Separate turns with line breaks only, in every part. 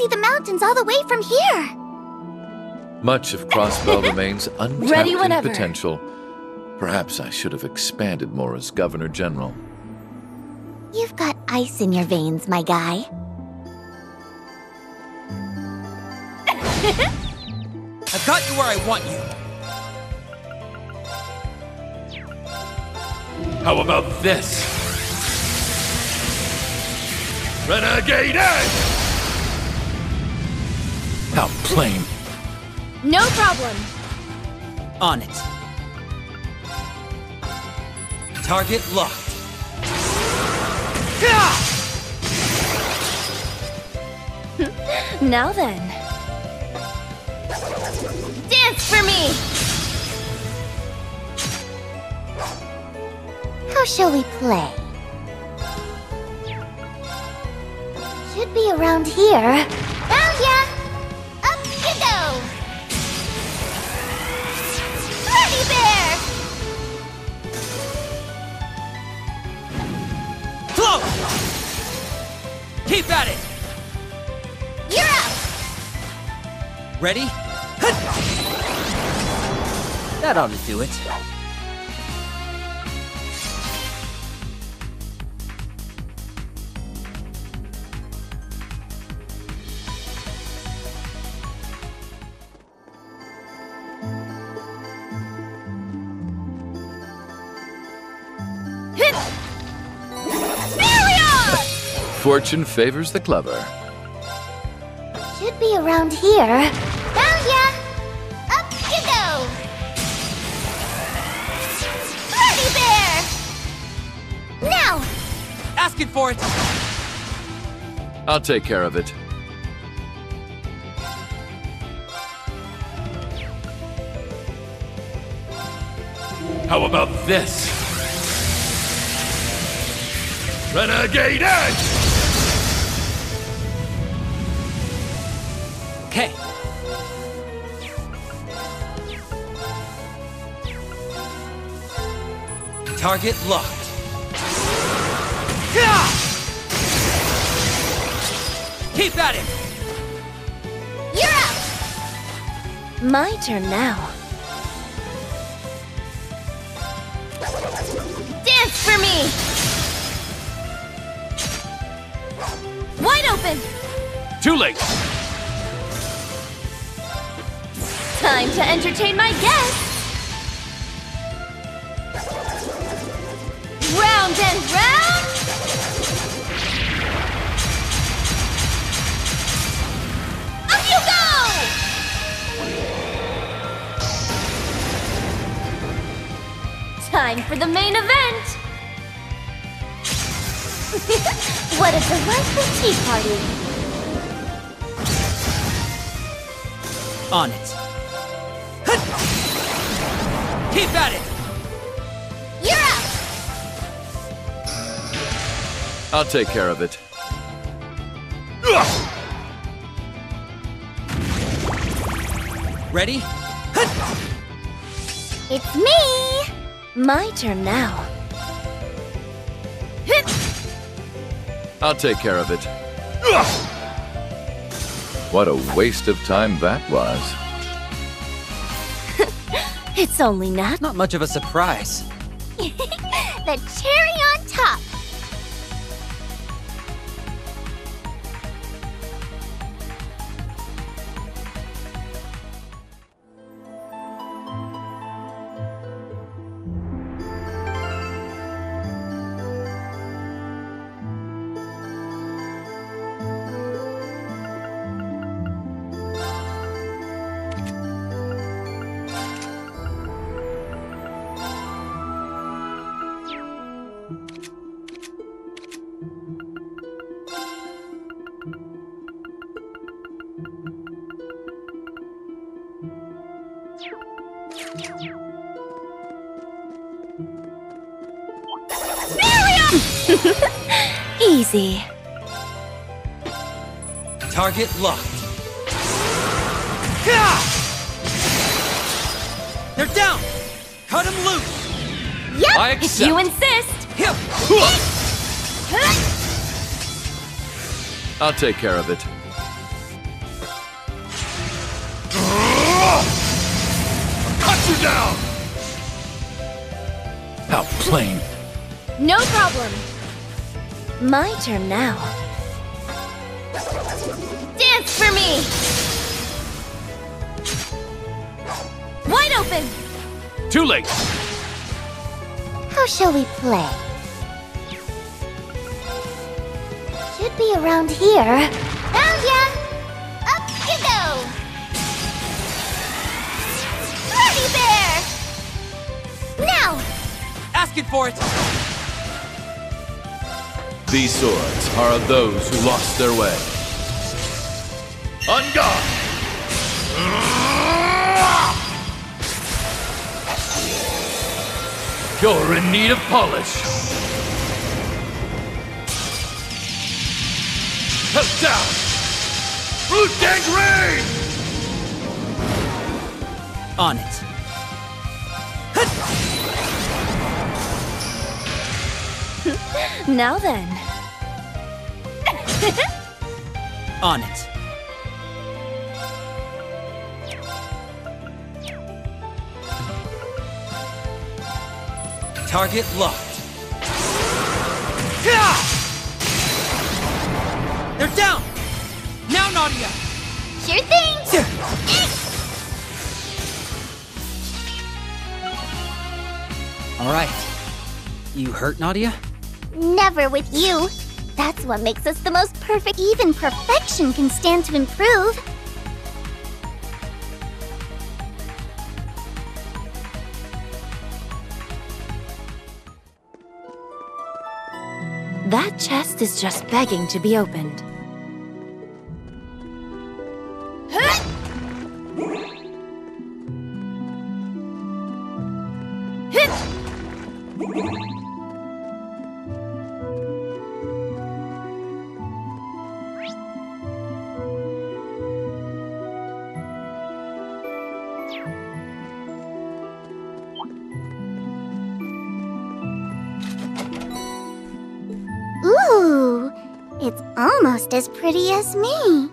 see the mountains all the way from here.
Much of Crossbell remains untapped in potential. Perhaps I should have expanded more as Governor General.
You've got ice in your veins, my guy.
I've got you where I want you.
How about this? Renegade Edge! How plain.
No problem.
On it. Target locked.
Now then. Dance for me!
How shall we play? Should be around here. Found ya! Up you go! Ready there!
Float! Keep at it!
You're up!
Ready? That ought to do it.
Fortune favors the clever.
Should be around here. Found ya! Up you go! Ready there! Now!
Asking for it!
I'll take care of it. How about this? Renegade Edge!
Okay. Target locked. Keep at it!
You're up!
My turn now. Dance for me! Wide open!
Too late!
Time to entertain my guests! Round and round! Up you go! Time for the main event! what a delightful tea party!
On it. Hut! Keep at it!
You're up!
I'll take care of it.
Ready?
It's me!
My turn now.
I'll take care of it. What a waste of time that was.
It's only Nat.
Not much of a surprise.
The cherry on top!
Easy.
Target locked. Gah! They're down! Cut them loose!
Yup!
I
If
accept.
you insist.
Hip!
I'll take care of it. Cut you down! How plain.
No problem. My turn now. Dance for me! Wide open!
Too late!
How shall we play? Should be around here. Found ya! Up you go! Party bear! Now!
Asking for it!
These swords are of those who lost their way. On! You're in need of polish. Help down! Root Gang Rain!
On it.
Now then.
On it. Target locked. They're down! Now, Nadia!
Sure thing!
All right. You hurt, Nadia?
Never with you. That's what makes us the most perfect. Even perfection can stand to improve.
That chest is just begging to be opened.
It's almost as pretty as me.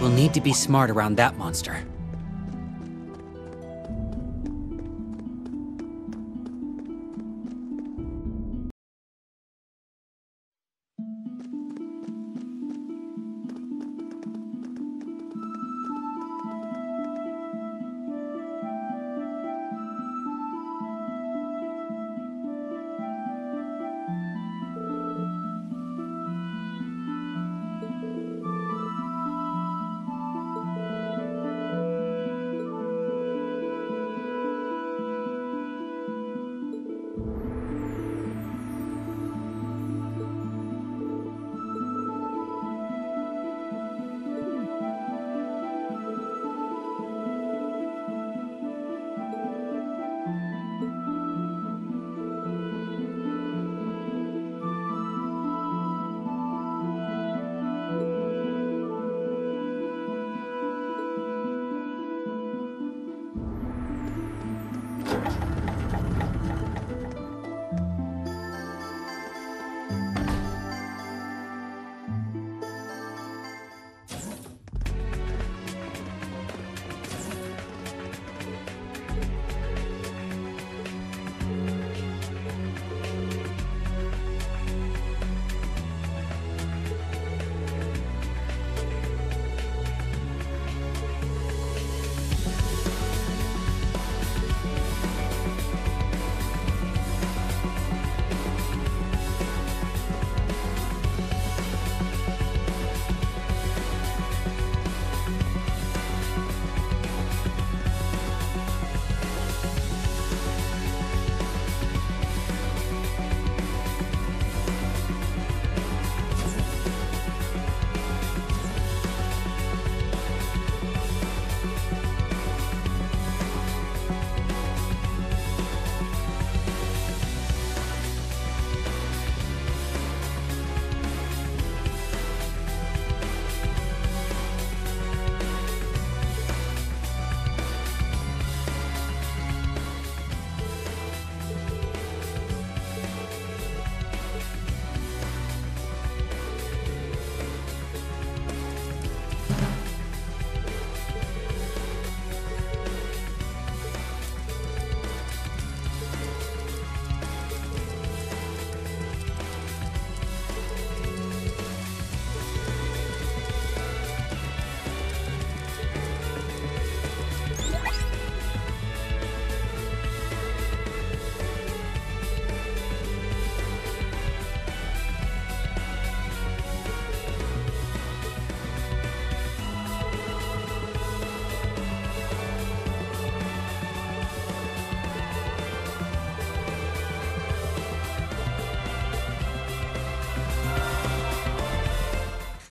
We'll need to be smart around that monster.